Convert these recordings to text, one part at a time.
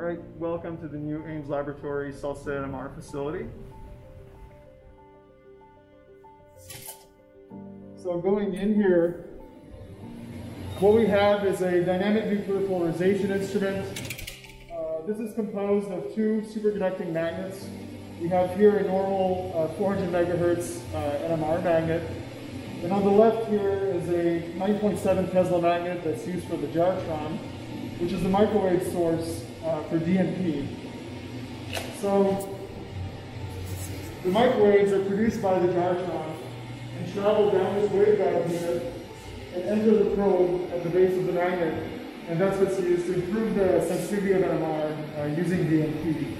right, welcome to the new Ames Laboratory Salsa NMR facility. So going in here, what we have is a dynamic nuclear polarization instrument. Uh, this is composed of two superconducting magnets. We have here a normal uh, 400 megahertz uh, NMR magnet. And on the left here is a 9.7 Tesla magnet that's used for the Gyrotron, which is the microwave source uh, for DNP. So the microwaves are produced by the gyrotron and travel down this waveguide here and enter the probe at the base of the magnet. And that's what's used to improve the sensitivity of NMR uh, using DNP.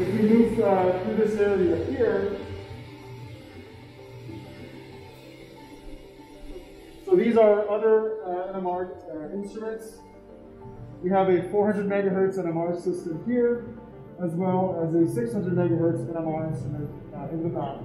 If we move uh, through this area here, so these are other uh, NMR uh, instruments. We have a 400 megahertz NMR system here, as well as a 600 megahertz NMR instrument uh, in the back.